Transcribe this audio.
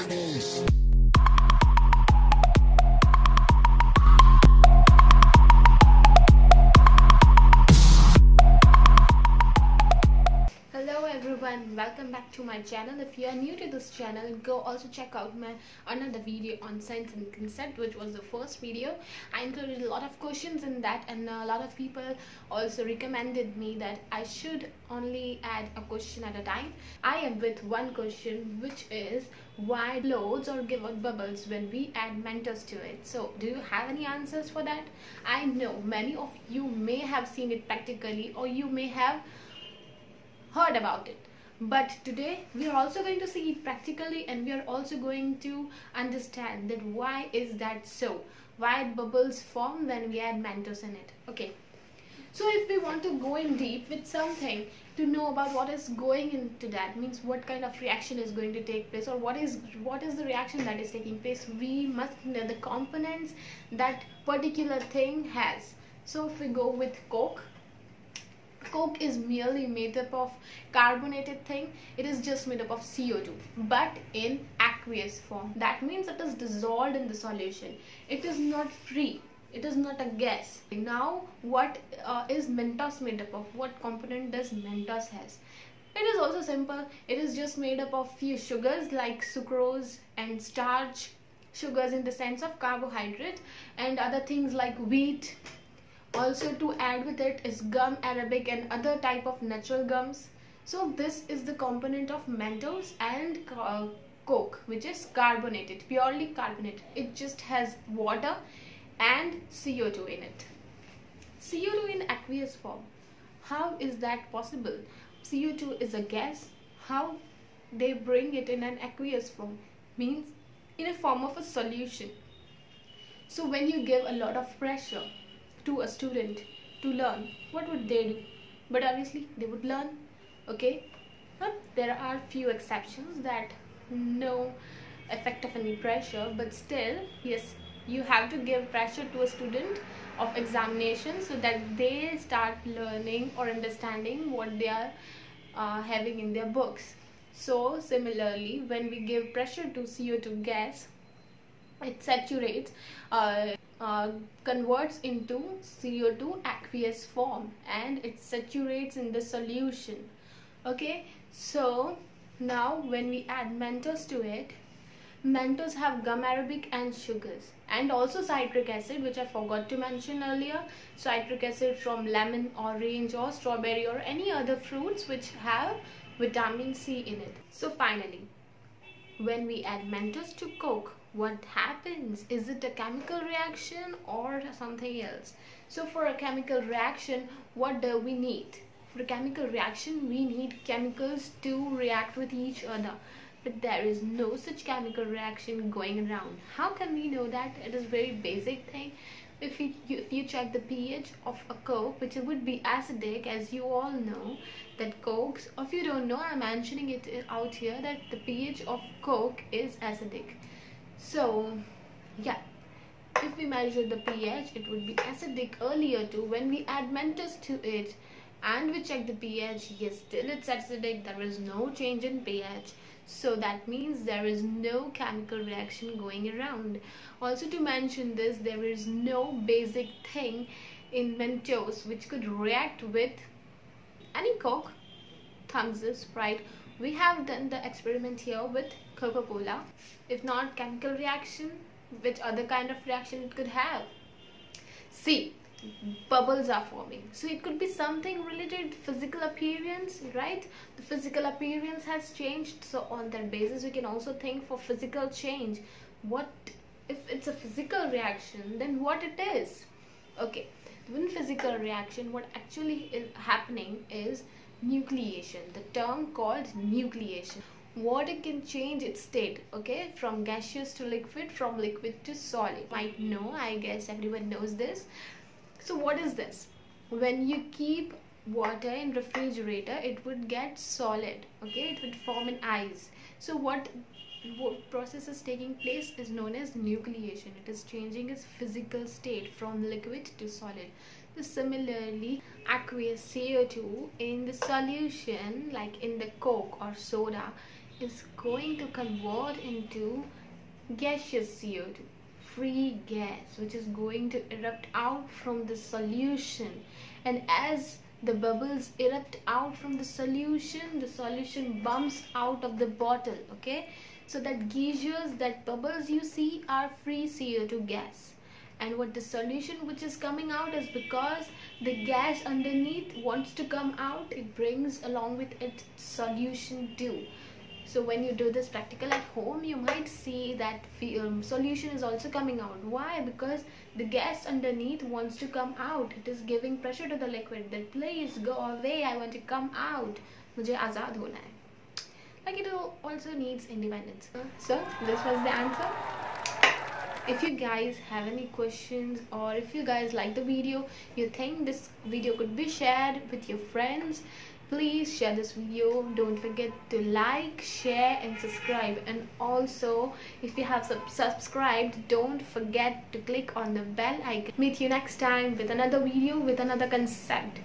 Animals. Hello everyone. Welcome back to my channel. If you are new to this channel go also check out my another video on science and concept which was the first video. I included a lot of questions in that and a lot of people also recommended me that i should only add a question at a time. I am with one question which is why loads or give out bubbles when we add Mentos to it? So do you have any answers for that? I know many of you may have seen it practically or you may have heard about it. But today we are also going to see it practically and we are also going to understand that why is that so? Why bubbles form when we add Mentos in it? Okay. So if we want to go in deep with something to know about what is going into that means what kind of reaction is going to take place or what is what is the reaction that is taking place we must know the components that particular thing has. So if we go with coke coke is merely made up of carbonated thing. It is just made up of co2 but in aqueous form. That means it is dissolved in the solution. It is not free. It is not a gas. Now what uh, is mentos made up of? What component does mentos has? It is also simple. It is just made up of few sugars like sucrose and starch. Sugars in the sense of carbohydrate and other things like wheat also to add with it is gum arabic and other type of natural gums. So this is the component of mentos and uh, coke which is carbonated purely carbonated. It just has water and co2 in it. Co2 in aqueous form. How is that possible? Co2 is a gas. How they bring it in an aqueous form means in a form of a solution. So when you give a lot of pressure to a student to learn what would they do? But obviously they would learn okay? But there are few exceptions that no effect of any pressure but still yes you have to give pressure to a student of examination so that they start learning or understanding what they are uh, having in their books. So similarly when we give pressure to co2 gas it saturates uh, uh, converts into CO2 aqueous form and it saturates in the solution. Okay so now when we add Mentos to it Mentos have gum arabic and sugars and also citric acid which I forgot to mention earlier. Citric acid from lemon orange or strawberry or any other fruits which have vitamin C in it. So finally when we add Mentos to Coke what happens? Is it a chemical reaction or something else? So for a chemical reaction what do we need? For a chemical reaction we need chemicals to react with each other. But there is no such chemical reaction going around. How can we know that? It is very basic thing. If you, if you check the pH of a coke which would be acidic as you all know that cokes if you don't know I'm mentioning it out here that the pH of coke is acidic so yeah. If we measure the pH it would be acidic earlier too when we add Mentos to it. And we check the pH yes still it's acidic there is no change in pH. So that means there is no chemical reaction going around. Also to mention this there is no basic thing in Mentos which could react with any coke Thums Up Sprite we have done the experiment here with Coca-Cola. If not chemical reaction which other kind of reaction it could have? See bubbles are forming. So it could be something related physical appearance right? The physical appearance has changed. So on that basis we can also think for physical change. What if it's a physical reaction then what it is? Okay when physical reaction what actually is happening is nucleation the term called nucleation. Water can change its state okay from gaseous to liquid from liquid to solid. Might know i guess everyone knows this. So what is this? When you keep water in refrigerator it would get solid okay it would form an ice. So what what process is taking place is known as nucleation. It is changing its physical state from liquid to solid similarly aqueous CO2 in the solution like in the coke or soda is going to convert into gaseous CO2 free gas which is going to erupt out from the solution. And as the bubbles erupt out from the solution the solution bumps out of the bottle okay? So that geysers that bubbles you see are free CO2 gas and what the solution which is coming out is because the gas underneath wants to come out it brings along with it solution too. So when you do this practical at home you might see that um, solution is also coming out. Why? Because the gas underneath wants to come out. It is giving pressure to the liquid that please go away i want to come out. like it also needs independence. So this was the answer if you guys have any questions or if you guys like the video you think this video could be shared with your friends please share this video. Don't forget to like share and subscribe. And also if you have sub subscribed don't forget to click on the bell icon. Meet you next time with another video with another concept